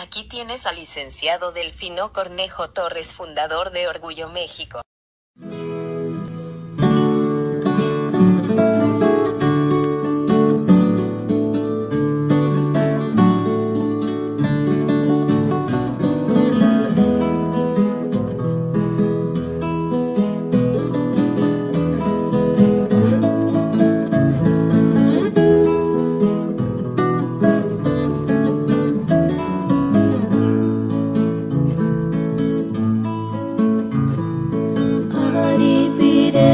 Aquí tienes al licenciado Delfino Cornejo Torres, fundador de Orgullo México.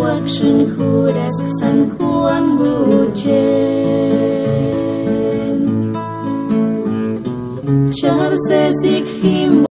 quốc sân khu đẹp sân khuôn bù trên Chào sẽ xích hiểm